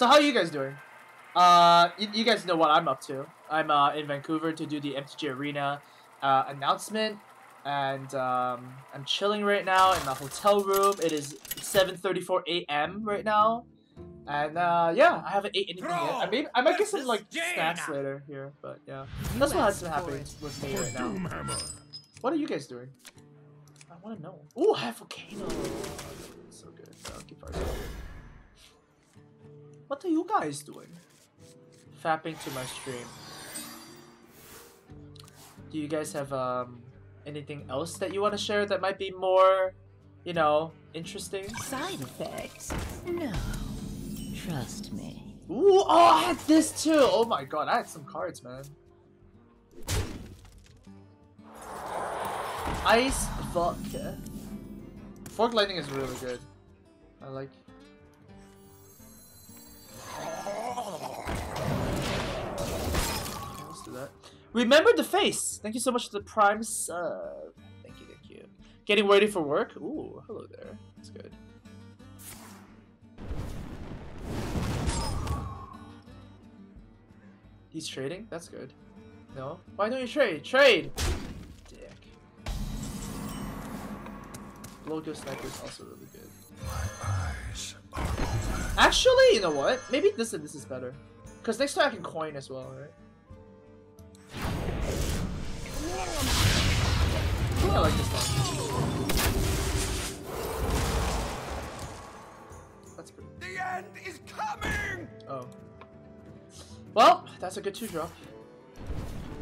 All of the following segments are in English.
So how are you guys doing? Uh, you, you guys know what I'm up to. I'm uh, in Vancouver to do the MTG Arena uh, announcement, and um, I'm chilling right now in the hotel room. It is 7:34 a.m. right now, and uh, yeah, I haven't ate anything yet. I mean, I might get some like snacks later here, but yeah, that's what has been happening with me right now. What are you guys doing? I want to know. Ooh, I have volcano. So good. I'll keep our What are you guys doing? Fapping to my stream. Do you guys have um anything else that you want to share that might be more, you know, interesting? Side effects? No. Trust me. Ooh, oh, I had this too. Oh my god, I had some cards, man. Ice vodka. Fork lightning is really good. I like. Remember the face. Thank you so much for the prime sub. Thank you, thank you. Getting ready for work. Ooh, hello there. That's good. He's trading? That's good. No? Why don't you trade? Trade! Dick. Logo Sniper is also really good. Actually, you know what? Maybe this and this is better. Because next time I can coin as well, right? I think I like this one. That's pretty. The end is coming! Oh. Well, that's a good two drop.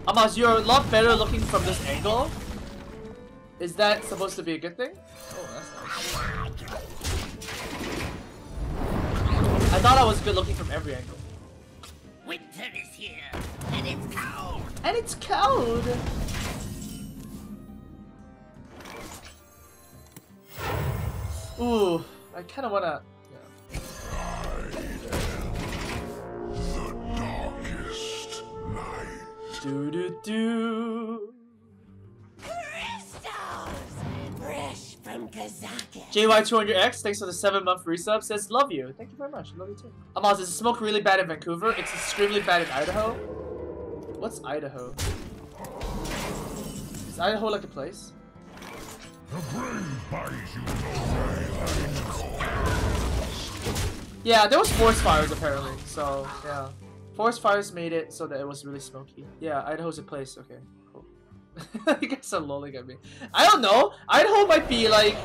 Amaz, you're a lot better looking from this angle. Is that supposed to be a good thing? Oh, that's nice. I thought I was good looking from every angle. Winter is here, and it's cold. And it's cold! Ooh, I kinda wanna... Yeah. Darkest night. Do do do. Crystals! Fresh from Kazakhstan. JY200X, thanks for the 7 month resub, says love you. Thank you very much. Love you too. Amaz, is the smoke really bad in Vancouver? It's extremely bad in Idaho. What's Idaho? Is Idaho like a place? Yeah, there was forest fires apparently, so yeah. Forest fires made it so that it was really smoky. Yeah, Idaho's a place, okay, cool. you guys are lolling at me. I don't know, Idaho might be like,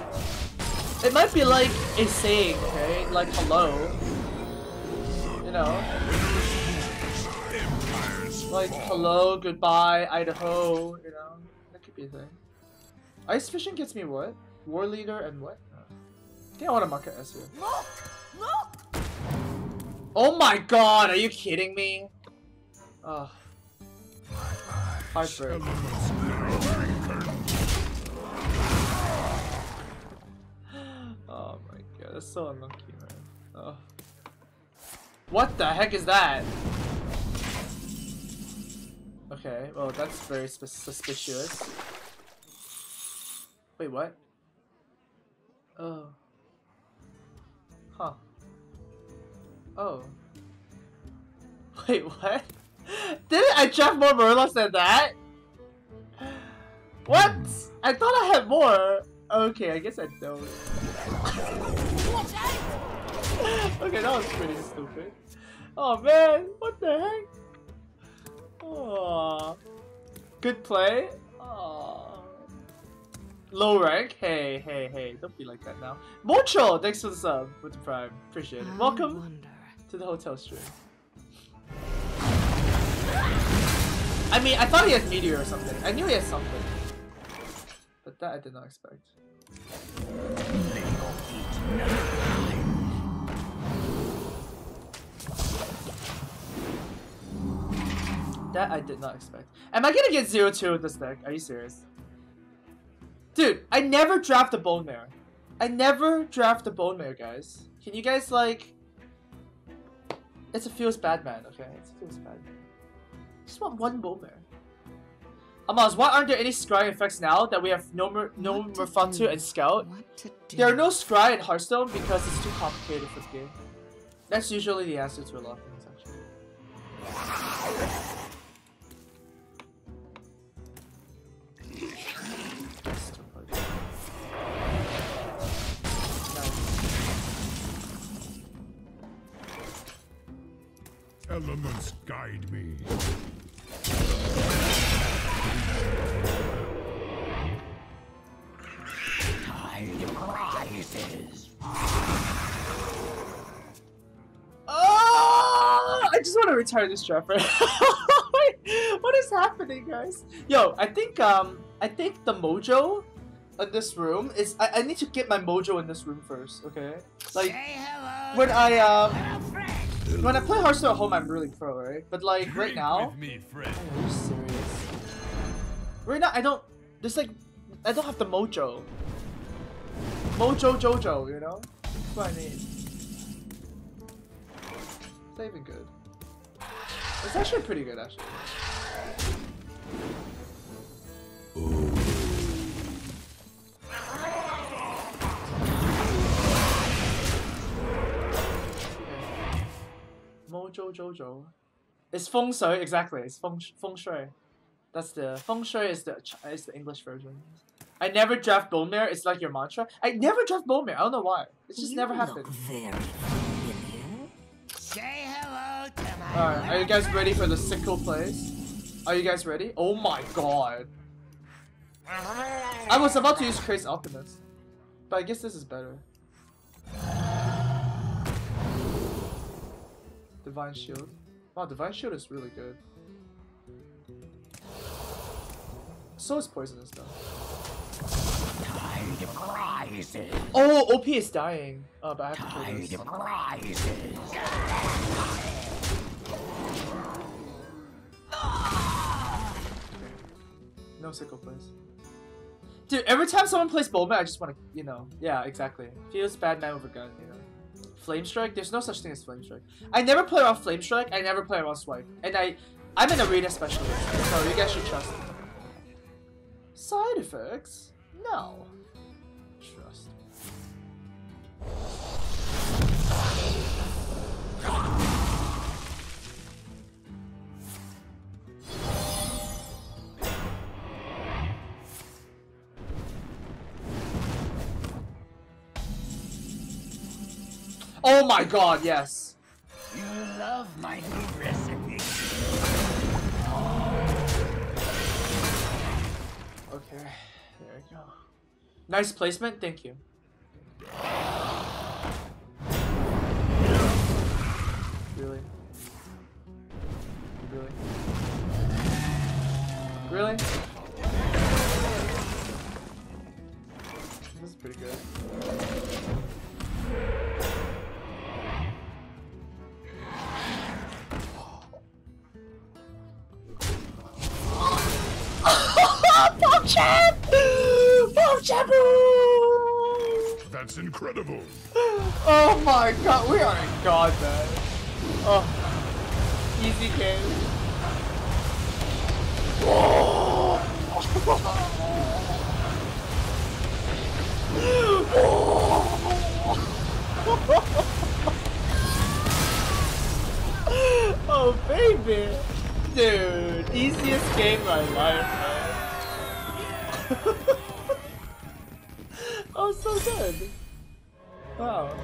it might be like a saying, okay? Like hello. You know? Like hello, goodbye, Idaho, you know? That could be a thing. Ice fishing gets me what? War leader and what? I think I want to market S here. Look! Look! Oh my god, are you kidding me? Ugh. Heartbreak. Oh my god, that's so unlucky, man. Oh. What the heck is that? Okay, well that's very sus- suspicious. Wait, what? Oh. Huh. Oh. Wait, what? Didn't I draft more Murlocs than that? What? I thought I had more. Okay, I guess I don't. okay, that was pretty stupid. Oh man, what the heck? Oh, good play. Oh. Low rank? Hey, hey, hey, don't be like that now. Mocho, thanks for the sub with the prime. Appreciate it. Welcome to the hotel stream. I mean, I thought he had meteor or something. I knew he had something. But that I did not expect. That I did not expect. Am I gonna get 0-2 with this deck? Are you serious? Dude, I never draft a Bonemare. I never draft a Bonemare, guys. Can you guys, like... It's a feels bad man, okay? It's a feels bad man. Just want one Bonemare. Amaz, why aren't there any scry effects now that we have no Mer no to and Scout? What to do? There are no scry in Hearthstone because it's too complicated for the game. That's usually the answer to a lot of things, actually. Elements guide me. Oh, I just want to retire this Trapper. what is happening, guys? Yo, I think um, I think the mojo in this room is. I, I need to get my mojo in this room first. Okay, like Say hello when I um, little friend. When I play Hearthstone at home, I'm really pro, right? But like right now, me, friend. are you serious? Right now, I don't. There's like, I don't have the mojo. Mojo Jojo, you know. That's what I need. It's not even good. It's actually pretty good, actually. Mojo Jojo. It's feng shui, exactly. It's feng, feng shui. That's the feng shui is the is the English version. I never draft Bonemare. It's like your mantra. I never draft Bonemare. I don't know why. It just You never look happened. very familiar. Say hello to my Alright, are you guys ready for the sickle plays? Are you guys ready? Oh my god. I was about to use Crazed Alchemist. But I guess this is better. Divine Shield. Wow, Divine Shield is really good. So is Poisonous though. Tide of crisis. Oh, OP is dying. Oh, but I have to kill this. No sickle plays. Dude, every time someone plays Bowman, I just want to, you know, yeah, exactly. Feels bad man with a gun, you know. Flamestrike? There's no such thing as Flamestrike. I never play around Flamestrike, I never play around Swipe. And I, I'm an arena specialist, so you guys should trust me. Side effects? No. Oh my god, yes. You love my new recipe. Okay, there we go. Nice placement, thank you. Really? Really? Really? PogChamp! Pop champ! That's incredible. Oh my god, we are in god, man. Oh. Easy game. oh baby. Dude, easiest game of my life. oh, so good. Wow.